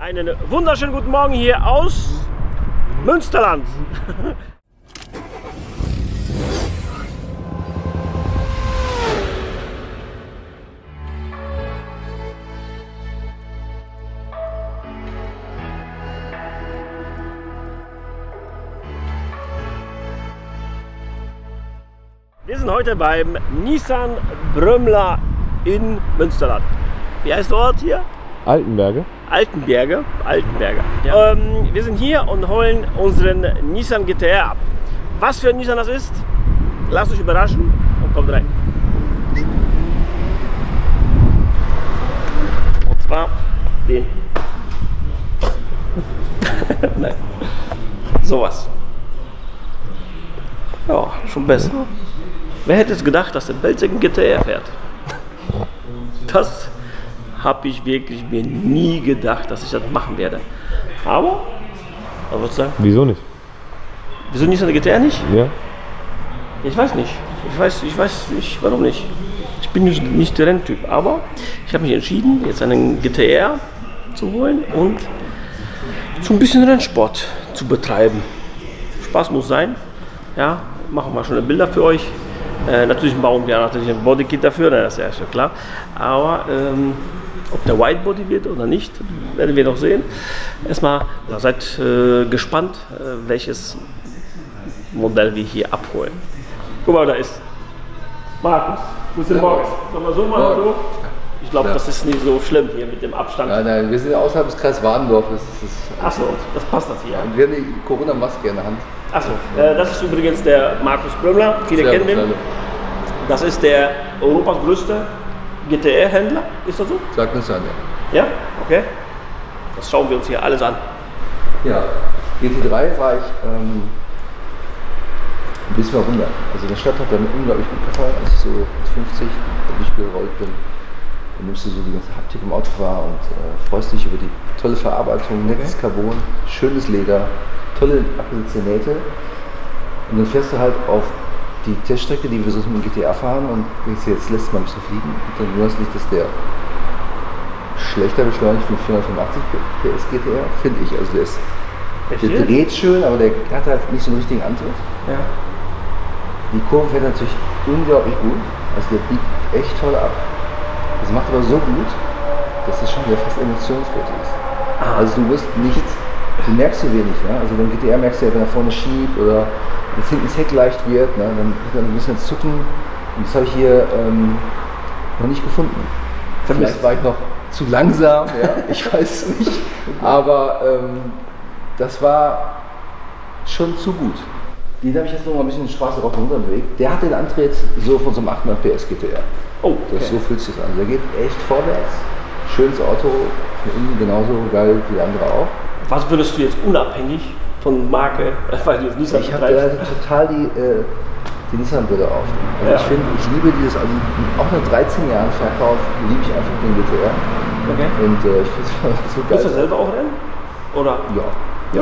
Einen wunderschönen guten Morgen hier aus Münsterland. Wir sind heute beim Nissan Brömmler in Münsterland. Wie heißt der Ort hier? Altenberge. Altenberge. Altenberger. Ja. Ähm, wir sind hier und holen unseren Nissan GTR ab. Was für ein Nissan das ist, lasst euch überraschen und kommt rein. Und zwar den. Nein. Sowas. Ja, schon besser. Wer hätte es gedacht, dass der Belzig GTR fährt? Das habe ich wirklich mir nie gedacht, dass ich das machen werde. Aber, was würdest du sagen? Wieso nicht? Wieso nicht so eine GTR nicht? Ja. Ich weiß nicht. Ich weiß, ich weiß nicht, warum nicht. Ich bin nicht, nicht der Renntyp, aber ich habe mich entschieden, jetzt einen GTR zu holen und so ein bisschen Rennsport zu betreiben. Spaß muss sein. Ja, machen wir schöne Bilder für euch. Äh, natürlich bauen wir natürlich ein Bodykit dafür, das ist ja schon klar. Aber ähm, ob der Whitebody wird oder nicht, werden wir noch sehen. Erstmal ja, seid äh, gespannt, äh, welches Modell wir hier abholen. Guck mal, da ist Markus. Guten Morgen. Sollen wir so machen? So? Ich glaube, Ja. das ist nicht so schlimm hier mit dem Abstand. Nein, nein, wir sind außerhalb des Kreises Warendorf. Das ist, das Achso, das passt das hier. und wir haben die Corona-Maske in der Hand. Achso, äh, das ist übrigens der Markus Brömmler. Viele Servus, kennen ihn. Das ist der Europas größte GTR-Händler. Ist das so? Sagt uns an, ja. Ja? Okay. Das schauen wir uns hier alles an. Ja, GT3 war ich ähm, ein bisschen verwundert. Also der Stadt hat mir unglaublich gut gefallen, als ich so mit 50 durchgerollt bin. Dann nimmst du so die ganze Haptik im Auto wahr und äh, freust dich über die tolle Verarbeitung, nettes Carbon, schönes Leder, tolle Akquisitionäte. Und dann fährst du halt auf die Teststrecke, die wir so mit dem GTA fahren und denkst dir, jetzt lässt man ein bisschen fliegen. Und dann du dich, dass der schlechter beschleunigt wie 485 PS GTR, finde ich. Also der ist der jetzt? dreht schön, aber der hat halt nicht so einen richtigen Antritt. Ja. Die Kurve fährt natürlich unglaublich gut. Also der biegt echt toll ab. Das macht aber so gut, dass das schon wieder fast emotionslos ist. Ah. Also du wirst nicht, du merkst so wenig. Ne? Also beim GTR merkst du ja, wenn er vorne schiebt oder wenn hinten das Heck leicht wird, ne? dann wird er ein bisschen zucken. Und das habe ich hier ähm, noch nicht gefunden. Vielleicht war ich noch zu langsam, ja? ich weiß es nicht. Aber ähm, das war schon zu gut. Den habe ich jetzt noch mal ein bisschen die Straße rauf und runter bewegt. Der hat den Antritt so von so einem 800 PS GTR. Oh, Das, okay. So fühlt sich das an. Der geht echt vorwärts. Schönes Auto, von innen genauso geil wie andere auch. Was würdest du jetzt unabhängig von Marke, weil du jetzt Nissan Ich habe total die, äh, die Nissan-Brille auf. Also Ja. Ich finde, ich liebe dieses, also auch nach 13 Jahren Verkauf liebe ich einfach den GTR. Okay. Und äh, ich finde es so geil. Bist du selber auch Rennen? Oder? Ja,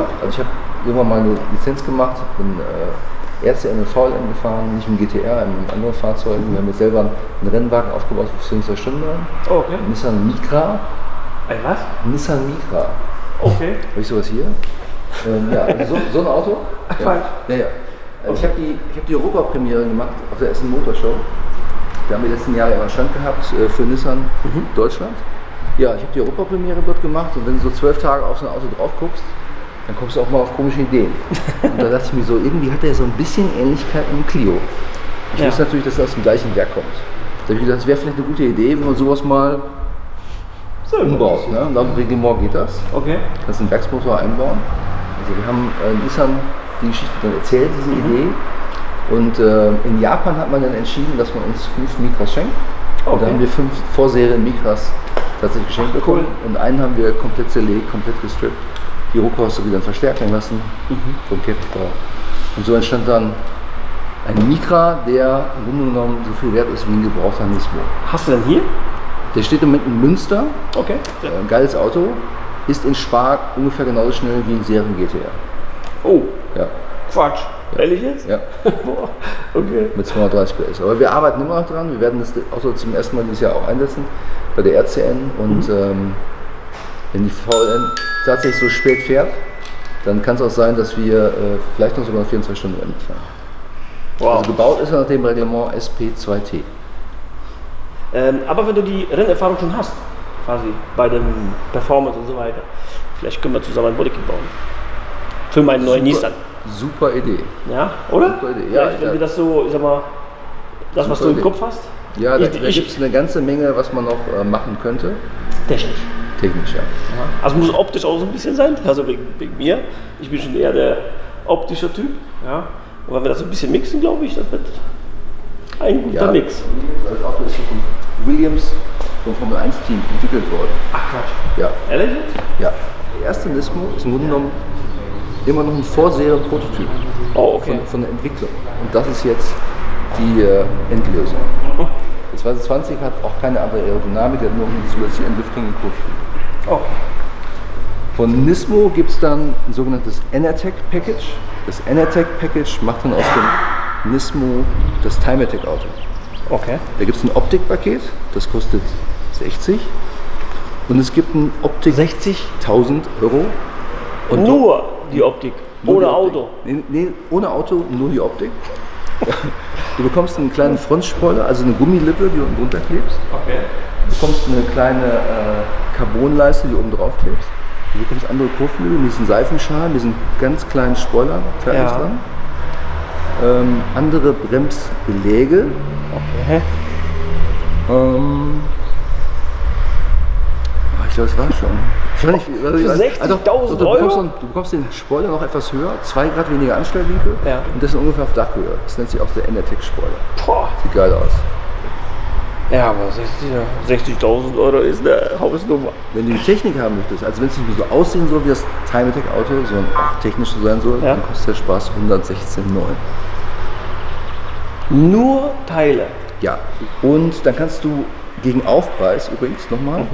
ja. Also ich habe irgendwann mal eine Lizenz gemacht, bin äh, RCM und VLM gefahren, nicht im GTR, in anderen Fahrzeugen. Wir haben jetzt selber einen Rennwagen aufgebaut für 24 Stunden. Oh, okay. Nissan Micra. Ey, was? Nissan Micra. Okay. Habe ich sowas hier? Ähm, ja, also so, so ein Auto. Ach, ja. Ja, ja. Also ich habe die, ich hab die Europapremiere gemacht auf der Essen Motorshow. Da haben wir letzten Jahre immer einen Stand gehabt äh, für Nissan Deutschland. Ja, ich habe die Europapremiere dort gemacht und wenn du so zwölf Tage auf so ein Auto drauf guckst, dann kommst du auch mal auf komische Ideen. Und da dachte ich mir so, irgendwie hat er so ein bisschen Ähnlichkeit mit Clio. Ich Ja. wusste natürlich, dass er aus dem gleichen Werk kommt. Da habe ich gedacht, das wäre vielleicht eine gute Idee, wenn man sowas mal So, umbaut. Ne? Und laut Reglement geht das. Okay. Kannst einen Werksmotor einbauen. Also wir haben äh, Nissan die Geschichte dann erzählt, diese Mhm. Idee. Und äh, in Japan hat man dann entschieden, dass man uns fünf Mikras schenkt. Und Okay. da haben wir fünf Vorserien Mikras tatsächlich geschenkt bekommen. Und einen haben wir komplett zerlegt, komplett gestrippt. Die Rohkarosserie dann verstärken lassen Mhm. vom Käfigbau. Und so entstand dann ein Mikra, der im Grunde genommen so viel wert ist wie ein gebrauchter Nismo. Hast du denn hier? Der steht im Moment in Münster, Okay. äh, ein geiles Auto, ist in Spark ungefähr genauso schnell wie ein Serien GTR. Oh, Ja, Quatsch. Ehrlich jetzt? ja. Okay. mit 230 PS. Aber wir arbeiten immer noch dran. Wir werden das Auto zum ersten Mal dieses Jahr auch einsetzen bei der RCN und ähm, Wenn die VN tatsächlich so spät fährt, dann kann es auch sein, dass wir äh, vielleicht noch sogar 24 Stunden Rennen fahren. Wow. Also gebaut ist er nach dem Reglement SP2T. Ähm, aber wenn du die Rennerfahrung schon hast, quasi bei dem Performance und so weiter, vielleicht können wir zusammen ein Bodykit bauen. Für meinen neuen Nissan. Super Idee. Ja, oder? Super Idee. Ja, Vielleicht, wenn ja. wir das so, ich sag mal, das, was Super du im Idee. Kopf hast, Ja, da, Ich- da gibt es eine ganze Menge, was man noch äh, machen könnte. technisch. Technisch, ja. Also muss optisch auch so ein bisschen sein, also wegen, wegen mir. Ich bin schon eher der optische Typ. Ja. Und wenn wir das ein bisschen mixen, glaube ich, das wird ein guter ja. Mix. Das Auto ist von Williams vom Formel 1 Team entwickelt worden. Ach Quatsch. Ja, Ehrlich jetzt? ja. Der erste Nismo ist im Grunde genommen immer noch ein Vorserienprototyp Oh, okay. von, von der Entwicklung. Und das ist jetzt die äh, Endlösung. Der 2020 hat auch keine andere Aerodynamik, der hat nur eine zusätzliche Entlüftung im Kotflügel. Oh. Von Nismo gibt es dann ein sogenanntes Enertec Package. Das Enertec Package macht dann aus dem Nismo das Time Attack Auto. Okay. Da gibt es ein Optikpaket, das kostet 60. Und es gibt ein Optik 60? 1000 Euro. Und Nur die Optik, nur ohne die Optik. Auto. Nee, nee, ohne Auto, nur die Optik. Du bekommst einen kleinen Frontspoiler, also eine Gummilippe, die du unten drunter klebst. Okay. Du bekommst eine kleine äh, Carbonleiste, die oben drauf klebst. Du bekommst andere Kotflügel mit diesen Seifenschalen, diesen ganz kleinen Spoilern fertig Ja. dran. Ähm, andere Bremsbeläge. Okay. Ähm, ah, ich glaube, das war schon. Ich weiß nicht, Für weiß. 60.000 Ah, du Euro? du bekommst den Spoiler noch etwas höher, zwei Grad weniger Anstellwinkel Ja. und das ist ungefähr auf Dachhöhe. Das nennt sich auch der Enertec-Spoiler. Boah. Sieht geil aus. Ja, aber 60 60.000 Euro ist eine Hausnummer. Wenn du die Technik haben möchtest, also wenn es nicht so aussehen soll wie das Time Attack Auto, sondern auch technisch so sein soll, Ja. dann kostet der Spaß 116,9. Nur Teile. Ja, und dann kannst du gegen Aufpreis übrigens nochmal Mhm.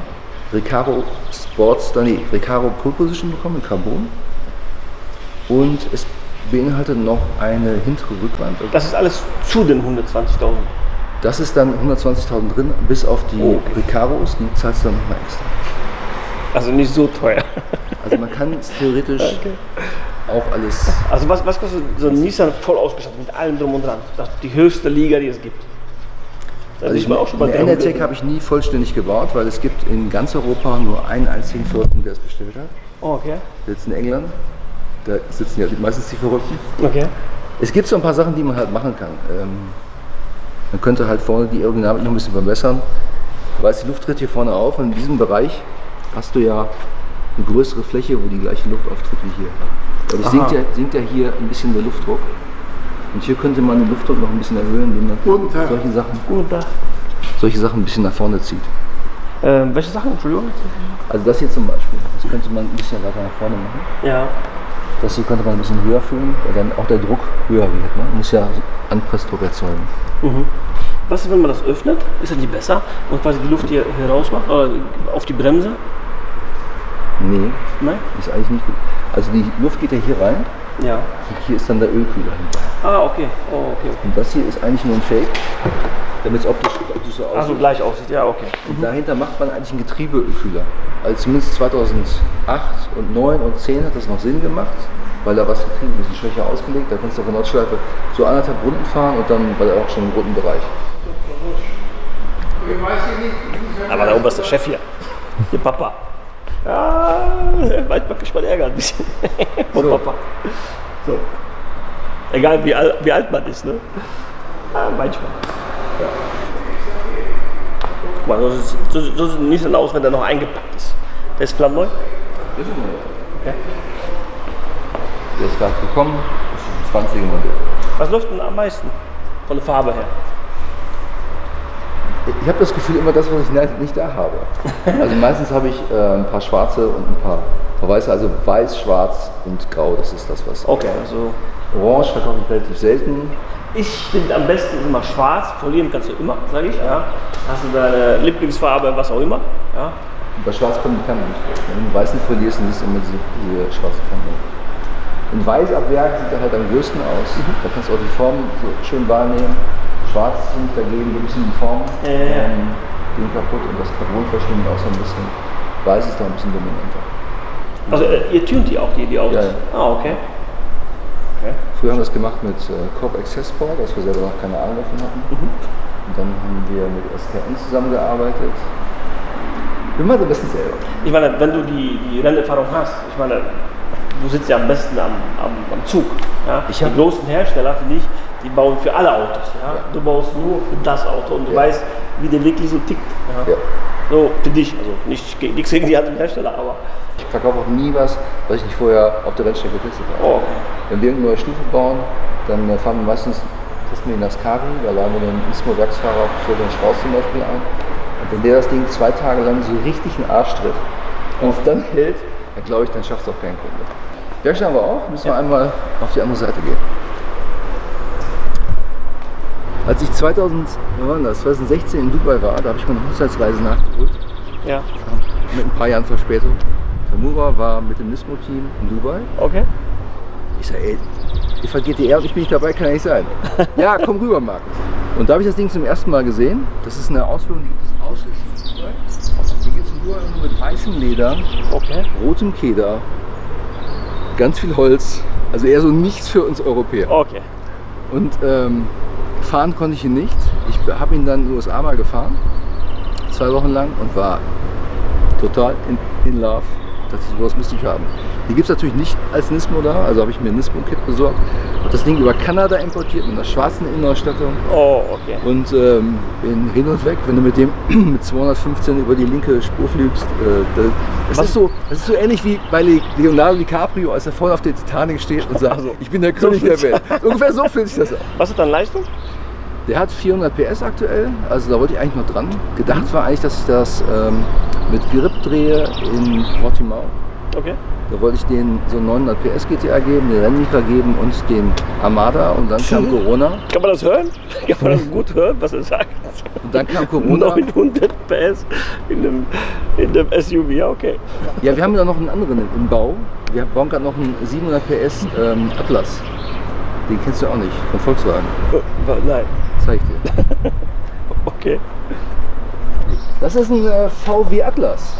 Recaro Sports, nee, Recaro Pole Position bekommen in Carbon. Und es beinhaltet noch eine hintere Rückwand. Das ist alles zu den 120.000. Das ist dann 120.000 drin, bis auf die Oh, okay. Recaros, die zahlst du dann nochmal extra. Also nicht so teuer. Also man kann es theoretisch auch alles Also was, was kostet so ein Nissan voll ausgestattet mit allem drum und dran? Das ist die höchste Liga, die es gibt. Da Also ich, auch schon bei eine 300. Enertec habe ich nie vollständig gebaut, weil es gibt in ganz Europa nur einen einzigen Verrückten, der es bestellt hat. Oh, okay. Der sitzt in England. Da sitzen ja meistens die Verrückten. Okay. Es gibt so ein paar Sachen, die man halt machen kann. Ähm, man könnte halt vorne die Aerodynamik noch ein bisschen verbessern. Du weißt, die Luft tritt hier vorne auf und in diesem Bereich hast du ja eine größere Fläche, wo die gleiche Luft auftritt wie hier. Dadurch sinkt ja, sinkt ja hier ein bisschen der Luftdruck. Und hier könnte man den Luftdruck noch ein bisschen erhöhen, indem man solche Sachen, solche Sachen ein bisschen nach vorne zieht. Ähm, welche Sachen? Entschuldigung? Also das hier zum Beispiel, das könnte man ein bisschen weiter nach vorne machen. Ja. Das hier könnte man ein bisschen höher führen, weil dann auch der Druck höher wird. Ne? Man muss ja Anpressdruck erzeugen. Was ist, wenn man das öffnet? Ist das nicht besser? Und quasi die Luft hier, hier raus macht? Oder auf die Bremse? Nee, Nein? ist eigentlich nicht gut. Also die Luft geht ja hier rein Ja. und hier ist dann der Ölkühler hinter. Ah, okay. Oh, okay, okay. Und das hier ist eigentlich nur ein Fake, damit es optisch, optisch so aussieht. Also gleich aussieht, ja, okay. Und dahinter macht man eigentlich einen Getriebeölkühler. Also zumindest 2008 und 9 und 10 hat das noch Sinn gemacht, weil da war das Getriebe ein bisschen schwächer ausgelegt. Da konntest du auf der Nordschleife so anderthalb Runden fahren und dann war der auch schon im roten Bereich. Aber der oberste Chef hier. Der Papa. Ja, manchmal kriegt man Ärger ein bisschen. Von So. Papa. So. Egal wie, wie alt man ist, ne? Ja, manchmal. Ja. Guck mal, so sieht, so, so sieht nicht so aus, wenn der noch eingepackt ist. Der ist flammneu. Das ist neu. Okay. Der ist gerade gekommen, das ist ein 20er Modell. Was läuft denn am meisten? Von der Farbe her. Ich habe das Gefühl immer das, was ich nicht- nicht da habe. Also meistens habe ich äh, ein paar schwarze und ein paar, paar weiße, also weiß, schwarz und grau, das ist das, was. Okay, also Orange verkaufe ich relativ selten. Ich finde am besten immer schwarz, polieren kannst du immer, sage ich. Ja. Hast du deine Lieblingsfarbe, was auch immer. Ja. Bei schwarz kommen die Kanten nicht. Wenn du weißen verlierst, dann ist immer diese, diese schwarze Kante. Und weiß ab Werk sieht er halt am größten aus. Da kannst du auch die Form so schön wahrnehmen. Schwarz sind dagegen ein bisschen die Form. Ja. Ähm, gehen kaputt und das Carbon verschwindet auch so ein bisschen. weiß ist da ein bisschen dominanter. Also äh, ihr tunt die auch, die, die Autos? Ja, ja. Ah, okay. Okay. Früher haben wir das gemacht mit äh, Corp Access Sport, als wir selber noch keine Ahnung davon hatten. Und dann haben wir mit SKN zusammengearbeitet. Wir machen es am besten selber. Ich meine, wenn du die, die Rennerfahrung hast, ich meine, du sitzt ja am besten am, am, am Zug. Ja? Ich die großen Hersteller, finde ich, die bauen für alle Autos. Ja? Ja. Du baust nur für das Auto und du Ja. weißt, wie der wirklich so tickt. Ja? Ja. So, für dich. Also nicht, nichts gegen die anderen Hersteller, aber. Ich verkaufe auch nie was, was ich nicht vorher auf der Rennstrecke getestet habe. Oh, okay. Wenn wir irgendeine neue Stufe bauen, dann äh, fahren wir meistens, testen wir in Ascari, da laden wir den Ismo-Werksfahrer Florian Strauß zum Beispiel ein. Und wenn der das Ding zwei Tage lang so richtig in den Arsch tritt und es dann hält, dann glaube ich, dann schafft es auch kein Kunde. Werkstatt haben wir auch, müssen wir einmal auf die andere Seite gehen. Als ich 2000, wann war das, 2016 in Dubai war, da habe ich meine Hochzeitsreise nachgeholt Ja, mit ein paar Jahren Verspätung. Tamura war mit dem Nismo-Team in Dubai. okay. Ich sag, ey, ihr fahrt GTR und ich bin nicht dabei, kann ja nicht sein. ja, komm rüber, Markus. Und da habe ich das Ding zum ersten Mal gesehen. Das ist eine Ausführung, die gibt es ausschließlich in Dubai. Die gibt es in Dubai nur mit weißem Leder, Okay. rotem Keder, ganz viel Holz. Also eher so nichts für uns Europäer. Okay. Und ähm, fahren konnte ich ihn nicht. Ich habe ihn dann in den USA mal gefahren, zwei Wochen lang und war total in, in love. Das ist, sowas müsste ich haben. Die gibt es natürlich nicht als Nismo da, also habe ich mir ein Nismo-Kit besorgt. Habe das Ding über Kanada importiert mit einer schwarzen Innenausstattung Oh, okay. und ähm, bin hin und weg. Wenn du mit dem mit 215 über die linke Spur fliegst, äh, das, das, Was- ist so, das ist so ähnlich wie bei Le- Leonardo DiCaprio, als er vorne auf der Titanic steht und sagt, ich bin der so König der Welt. Ungefähr so fühlt sich das an. Was ist dann Leistung? Der hat 400 PS aktuell, also da wollte ich eigentlich noch dran. Gedacht war eigentlich, dass ich das ähm, mit Grip drehe in Portimao. Okay. Da wollte ich den so 900 PS GTA geben, den Rennmika geben und den Armada und dann kam Corona. Kann man das hören? Kann man das gut hören, was er sagt? Und dann kam Corona. 900 PS in einem, in einem SUV, ja, okay. Ja, wir haben da noch einen anderen im- im Bau. Wir bauen gerade noch einen 700 PS ähm, Atlas. Den kennst du auch nicht, von Volkswagen. Äh, Nein, Zeig ich dir. okay. Das ist ein äh, VW Atlas.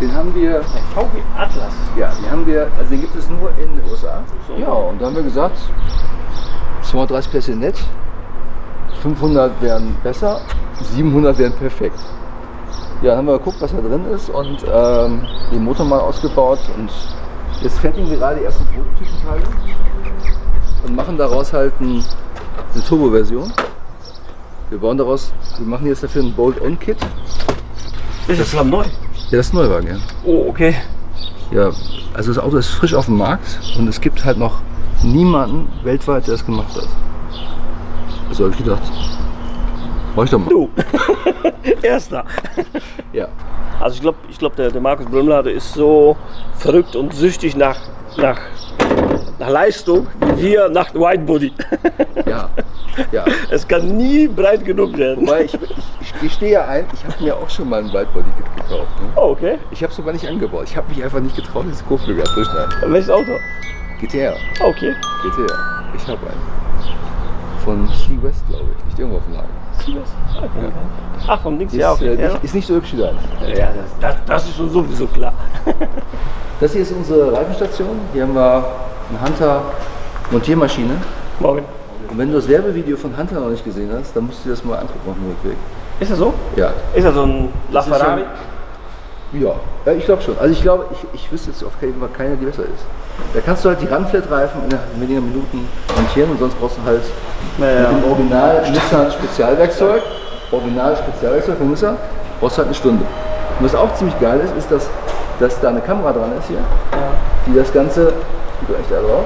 Den haben wir VW Atlas. Ja, die haben wir, also den gibt es nur in den USA. So. Ja, und da haben wir gesagt, 230 Plätze nett, 500 wären besser, 700 wären perfekt. Ja, dann haben wir geguckt, was da drin ist und ähm, den Motor mal ausgebaut und jetzt fertigen wir gerade die ersten Prototypenteile und machen daraus halt ein, eine Turbo-Version. Wir bauen daraus, wir machen jetzt dafür ein Bolt-On-Kit. Ist das Lamm neu? Ja, das ist Neuwagen, ja. Oh, okay. Ja, also das Auto ist frisch auf dem Markt und es gibt halt noch niemanden weltweit, der es gemacht hat. Also habe ich gedacht, mach ich doch mal. Du. Erster. Ja. Also ich glaube, ich glaub, der, der Markus Brümmler, der ist so verrückt und süchtig nach, nach, nach Leistung, wie wir nach Whitebody. Ja. Ja. Es kann nie breit genug werden. Wobei ich, ich, ich gestehe ja ein, ich habe mir auch schon mal ein Whitebody-Kit gekauft. Ne? Oh, okay. Ich habe es aber nicht angebaut. Ich habe mich einfach nicht getraut, das Kotflügel abzuschneiden. Welches Auto? GTR. Ah, Okay. GTR. Ich habe einen. Von Sea West, glaube ich. Nicht irgendwo auf dem Lager. Ach, vom Dings, Ist, ja, okay. äh, ja. ist nicht so hübsch wie dein. Ja, das, das, das ist schon sowieso klar. Das hier ist unsere Reifenstation. Hier haben wir eine Hunter Montiermaschine. Morgen. Und wenn du das Werbevideo von Hunter noch nicht gesehen hast, dann musst du dir das mal angucken auf dem Rückweg. Ist das so? Ja. Ist das so ein Das ist LaFerrari? Ja, ja ich glaube schon. Also ich glaube, ich, ich wüsste jetzt auf jeden Fall keiner, die besser ist. Da kannst du halt die Randflat-Reifen innerhalb weniger Minuten montieren und sonst brauchst du halt Ja, mit dem Original Nissan Spezialwerkzeug, Original Spezialwerkzeug von Nissan, brauchst du halt eine Stunde. Und was auch ziemlich geil ist, ist, dass, dass da eine Kamera dran ist hier, die das Ganze, die gleich da drauf,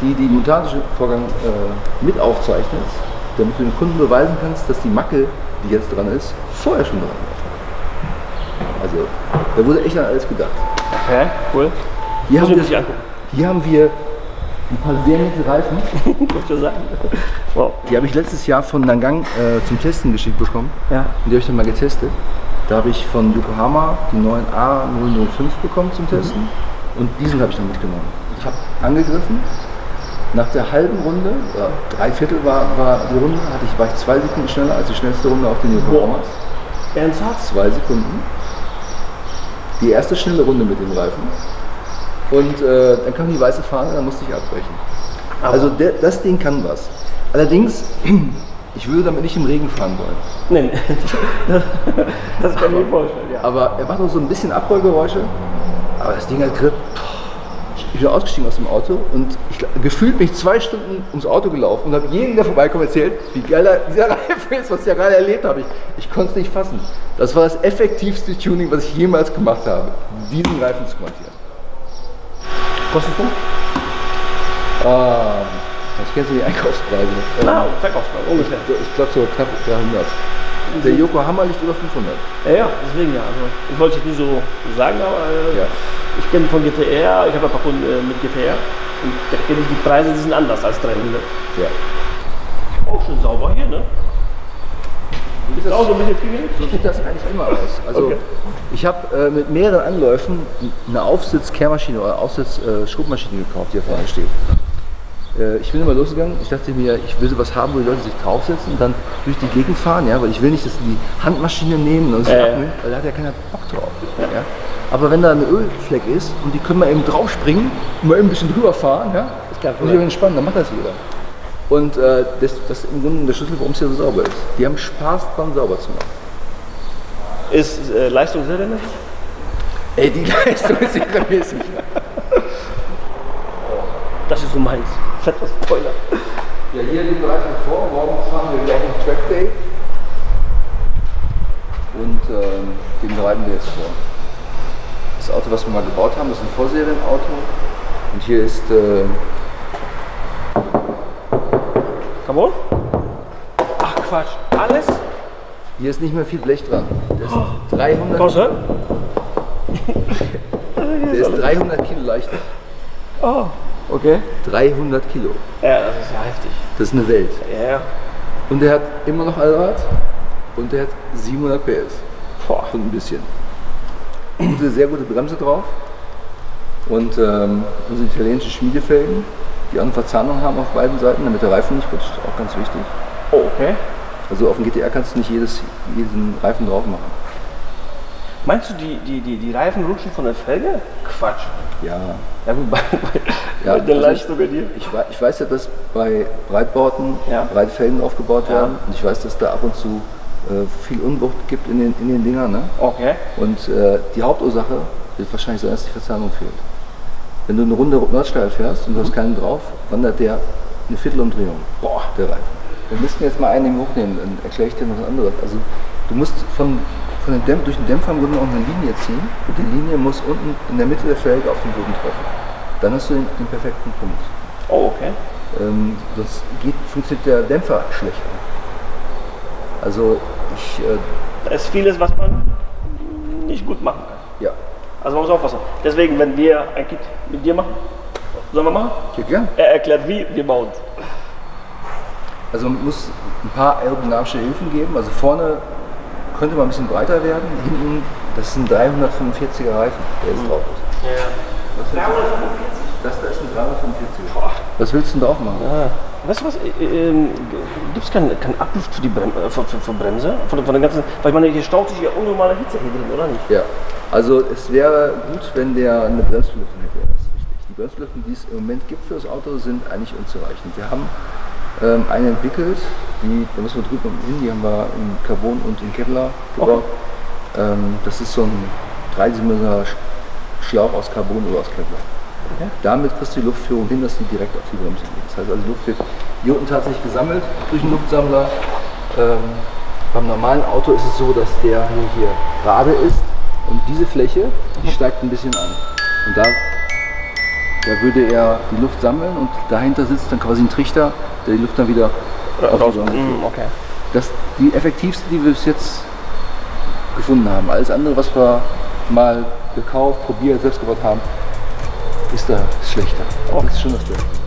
die den Montagevorgang äh, mit aufzeichnet, damit du dem Kunden beweisen kannst, dass die Macke, die jetzt dran ist, vorher schon dran war. Also, da wurde echt an alles gedacht. Okay, cool. Hier haben, wir, hier haben wir ein paar sehr nette Reifen. Muss ich sagen. Wow. Die habe ich letztes Jahr von Nangang äh, zum Testen geschickt bekommen. Ja. Und die habe ich dann mal getestet. Da habe ich von Yokohama die neuen A005 bekommen zum Testen. Und diesen habe ich dann mitgenommen. Ich habe angegriffen. Nach der halben Runde, oder drei Viertel war, war die Runde, hatte ich, war ich zwei Sekunden schneller als die schnellste Runde auf den Yokohamas. Ernsthaft? Zwei Sekunden. die erste schnelle Runde mit dem Reifen. Und äh, dann kam die weiße Fahne, dann musste ich abbrechen. Aber- also der, das Ding kann was. Allerdings, ich würde damit nicht im Regen fahren wollen. Nein, das kann ich mir vorstellen, ja. Aber er macht auch so ein bisschen Abrollgeräusche. Aber das Ding hat Grip. Ich bin ausgestiegen aus dem Auto und ich gefühlt bin ich zwei Stunden ums Auto gelaufen und habe jedem, der vorbeikommt, erzählt, wie geil er- dieser Reifen ist, was ich ja gerade erlebt habe. Ich, ich konnte es nicht fassen. Das war das effektivste Tuning, was ich jemals gemacht habe, diesen Reifen zu montieren. Kostenpunkt? Ah, ich kenne so die Einkaufspreise. Na, Verkaufspreis, ungefähr. Ich glaube so knapp 300. Der Yokohama liegt über 500. Ja, ja, deswegen ja. Also, ich wollte es nicht so sagen, aber äh, Ja. Ich kenne von GTR, ich habe ein paar Kunden äh, mit GTR und da kenne ich die Preise, die sind anders als 300. Ja. Auch schön sauber hier, ne? Ist auch so ein bisschen viel So sieht das eigentlich immer aus. Also Okay. ich habe äh, mit mehreren Anläufen eine Aufsitz-Kehrmaschine oder Aufsitz-Schubmaschine gekauft, die da vorne steht. Äh, ich bin immer losgegangen, ich dachte mir, ich will sowas haben, wo die Leute sich draufsetzen und dann durch die Gegend fahren, ja, weil ich will nicht, dass die die Handmaschine nehmen und Ja, ja. abnehmen, weil da hat ja keiner Bock drauf. Ja. Aber wenn da ein Ölfleck ist und die können mal eben draufspringen und mal eben ein bisschen drüber fahren, ja, Ist kein und sich entspannen, dann macht das jeder. Und äh, das, das ist im Grunde der Schlüssel, warum es hier so sauber ist. Die haben Spaß dran, sauber zu machen. Ist äh, Leistung sehr mäßig? Ey, die Leistung ist regelmäßig. Das ist so meins. Fetter Spoiler. Ja, hier liegen wir weiter vor. Morgen fahren wir wieder auf den Track Day. Und ähm, den bereiten wir jetzt vor. Das Auto, was wir mal gebaut haben, ist ein Vorserienauto. Und hier ist äh, Carbon? Ach Quatsch. Alles? Hier ist nicht mehr viel Blech dran. Der ist 300, Kommst du der ist 300 Kilo leichter. Oh, okay. 300 Kilo. Ja, das ist ja heftig. Das ist eine Welt. Ja, ja. Und der hat immer noch Allrad und der hat 700 PS. Boah. Und ein bisschen. Gute, sehr gute Bremse drauf. Und ähm, unsere italienischen Schmiedefelgen, die auch eine Verzahnung haben auf beiden Seiten, damit der Reifen nicht rutscht. Auch ganz wichtig. Oh, okay. Also auf dem GTR kannst du nicht jedes, jeden Reifen drauf machen. Meinst du, die, die, die, die Reifen rutschen von der Felge? Quatsch. Ja, Ja gut, bei, bei, Ja, der also Leistung bei dir. Ich, ich weiß ja, dass bei Breitbauten Ja. breite Felgen aufgebaut Ja. werden. Und ich weiß, dass da ab und zu äh, viel Unwucht gibt in den, in den Dingern. Ne? Okay. Und äh, die Hauptursache wird wahrscheinlich sein, dass die Verzahnung fehlt. Wenn du eine Runde Nordsteil fährst und du hast keinen drauf, wandert der eine Viertelumdrehung, Boah. der Reifen. Wir müssten jetzt mal einen nehmen, hochnehmen, dann erkläre ich dir noch was anderes. Also du musst von, von den Dämp durch den Dämpfer im Grunde auch eine Linie ziehen und die Linie muss unten in der Mitte der Felge auf den Boden treffen. Dann hast du den, den perfekten Punkt. Oh, okay. Ähm, sonst geht, funktioniert der Dämpfer schlechter. Also ich, äh, Da ist vieles, was man nicht gut machen kann. ja, Also man muss aufpassen. Deswegen, wenn wir ein Kit mit dir machen, sollen wir machen? geht gern. Er erklärt wie, wir bauen. Also man muss ein paar aerodynamische Hilfen geben. Also vorne könnte man ein bisschen breiter werden. Hinten, das ist ein 345er Reifen, der jetzt drauf ist. Was willst du- Das da ist ein 345er. Was willst du denn drauf machen? Ah. Weißt du was? Äh, ähm, Gibt es keinen kein Abluft für die Brem äh, für, für, für Bremse? Von, von der ganzen, weil ich meine, hier staut sich ja unnormale Hitze hier drin, oder nicht? Ja, also es wäre gut, wenn der eine Bremsbelüftung hätte. Das ist richtig. Die Bremsbelüftung, die es im Moment gibt für das Auto, sind eigentlich unzureichend. Wir haben ähm, eine entwickelt, die, da müssen wir drüber hin, die haben wir in Carbon und in Kevlar gebaut. Ähm, das ist so ein dreidimensionaler Sch- Schlauch aus Carbon oder aus Kevlar. Okay. Damit kriegst du die Luftführung hin, dass die direkt auf die Bremse geht. Das heißt also, die Luft wird hier unten tatsächlich gesammelt durch einen Luftsammler. Ähm, beim normalen Auto ist es so, dass der hier, hier gerade ist und diese Fläche, die steigt ein bisschen an. Und da, da würde er die Luft sammeln und dahinter sitzt dann quasi ein Trichter, der die Luft dann wieder führt. Mm, okay. Das die effektivste, die wir bis jetzt gefunden haben. Alles andere, was wir mal gekauft, probiert, selbst gebaut haben, ist da schlechter. Das ist schon das Beste.